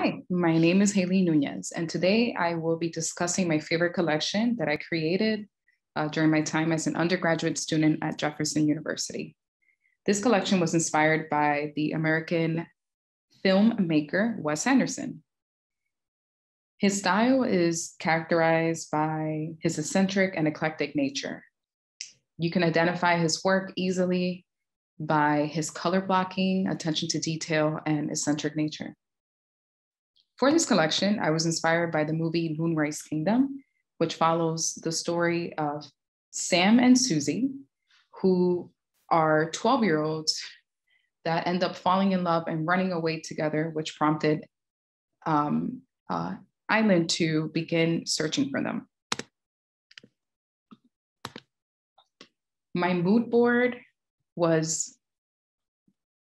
Hi, my name is Haileen Nunez, and today I will be discussing my favorite collection that I created uh, during my time as an undergraduate student at Jefferson University. This collection was inspired by the American filmmaker Wes Anderson. His style is characterized by his eccentric and eclectic nature. You can identify his work easily by his color blocking, attention to detail, and eccentric nature. For this collection, I was inspired by the movie Moonrise Kingdom, which follows the story of Sam and Susie, who are 12 year olds that end up falling in love and running away together, which prompted um, uh, Island to begin searching for them. My mood board was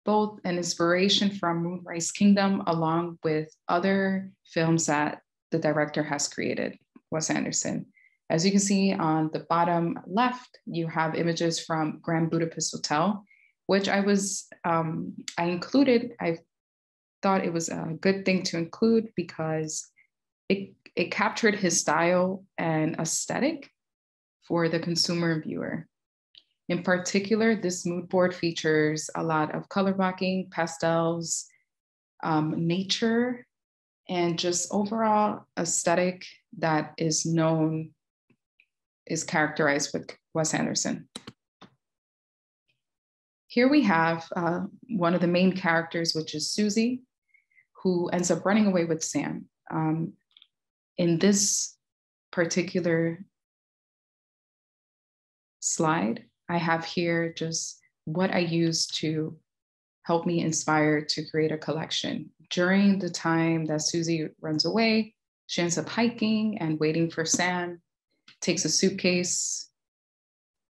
both an inspiration from Moonrise Kingdom along with other films that the director has created, Wes Anderson. As you can see on the bottom left, you have images from Grand Budapest Hotel, which I was, um, I included, I thought it was a good thing to include because it, it captured his style and aesthetic for the consumer and viewer. In particular, this mood board features a lot of color blocking, pastels, um, nature, and just overall aesthetic that is known, is characterized with Wes Anderson. Here we have uh, one of the main characters, which is Susie, who ends up running away with Sam. Um, in this particular slide, I have here just what I use to help me inspire to create a collection. During the time that Susie runs away, she ends up hiking and waiting for Sam, takes a suitcase,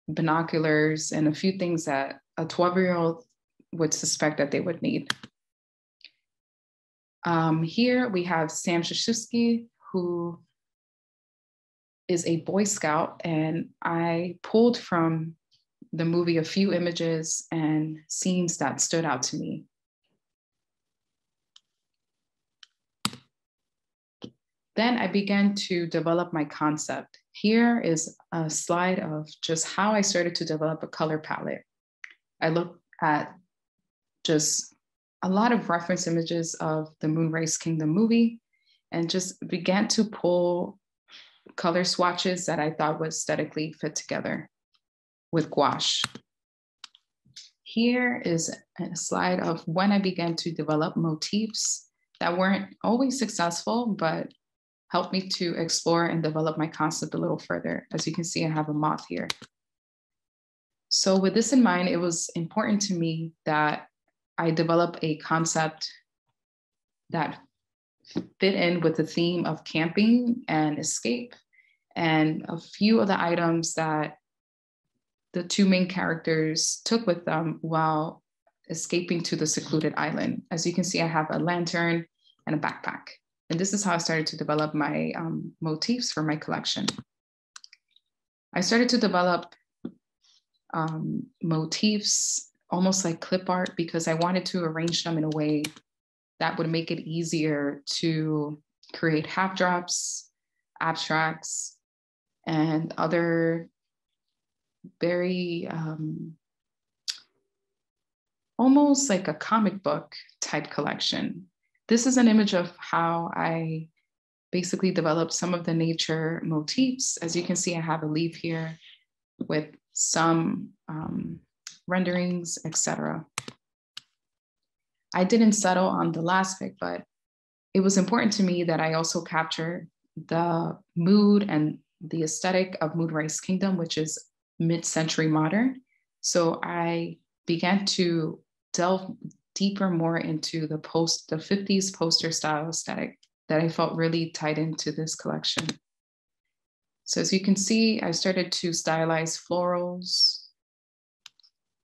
binoculars, and a few things that a 12 year old would suspect that they would need. Um, here we have Sam Shakusky, who is a Boy Scout, and I pulled from the movie a few images and scenes that stood out to me. Then I began to develop my concept. Here is a slide of just how I started to develop a color palette. I looked at just a lot of reference images of the Moonrise Kingdom movie and just began to pull color swatches that I thought would aesthetically fit together with gouache. Here is a slide of when I began to develop motifs that weren't always successful, but helped me to explore and develop my concept a little further. As you can see, I have a moth here. So with this in mind, it was important to me that I develop a concept that fit in with the theme of camping and escape and a few of the items that the two main characters took with them while escaping to the secluded island. As you can see, I have a lantern and a backpack. And this is how I started to develop my um, motifs for my collection. I started to develop um, motifs almost like clip art because I wanted to arrange them in a way that would make it easier to create half drops, abstracts, and other very um, almost like a comic book type collection. This is an image of how I basically developed some of the nature motifs. As you can see, I have a leaf here with some um, renderings, etc. I didn't settle on the last pic, but it was important to me that I also capture the mood and the aesthetic of Moonrise Kingdom, which is mid-century modern. So I began to delve deeper more into the post the 50s poster style aesthetic that I felt really tied into this collection. So as you can see, I started to stylize florals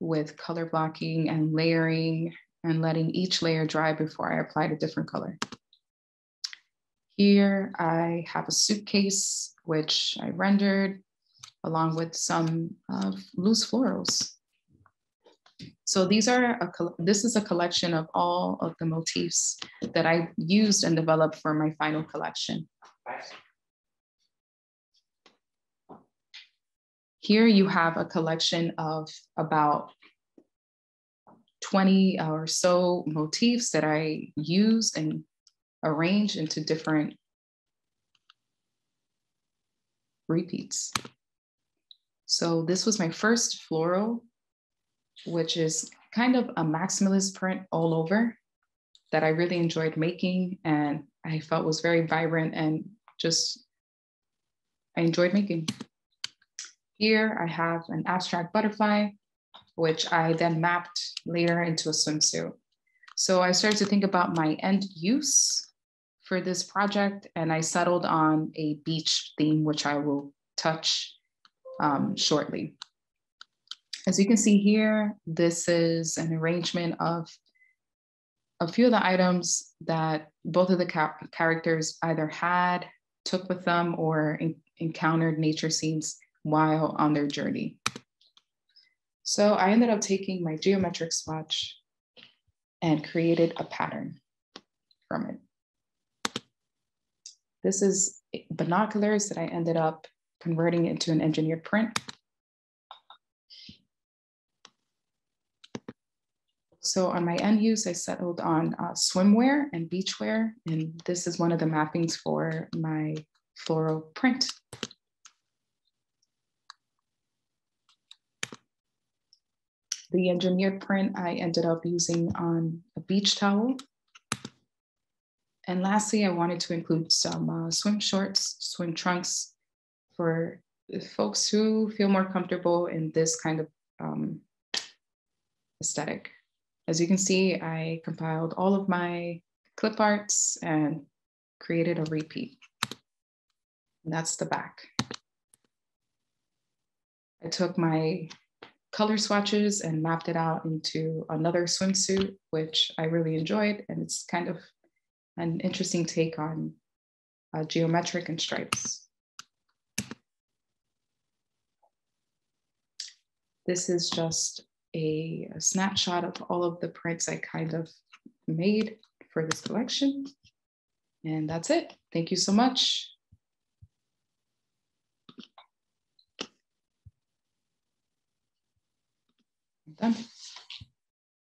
with color blocking and layering and letting each layer dry before I applied a different color. Here I have a suitcase, which I rendered along with some uh, loose florals. So these are, a, this is a collection of all of the motifs that I used and developed for my final collection. Here you have a collection of about 20 or so motifs that I use and arrange into different repeats. So this was my first floral, which is kind of a maximalist print all over that I really enjoyed making and I felt was very vibrant and just I enjoyed making. Here I have an abstract butterfly, which I then mapped later into a swimsuit. So I started to think about my end use for this project and I settled on a beach theme, which I will touch um, shortly. As you can see here, this is an arrangement of a few of the items that both of the characters either had, took with them, or encountered nature scenes while on their journey. So I ended up taking my geometric swatch and created a pattern from it. This is binoculars that I ended up converting it into an engineered print. So on my end use, I settled on uh, swimwear and beachwear, and this is one of the mappings for my floral print. The engineered print I ended up using on a beach towel. And lastly, I wanted to include some uh, swim shorts, swim trunks, for folks who feel more comfortable in this kind of um, aesthetic. As you can see, I compiled all of my clip arts and created a repeat. And that's the back. I took my color swatches and mapped it out into another swimsuit, which I really enjoyed. And it's kind of an interesting take on uh, geometric and stripes. This is just a, a snapshot of all of the prints I kind of made for this collection. And that's it. Thank you so much. done.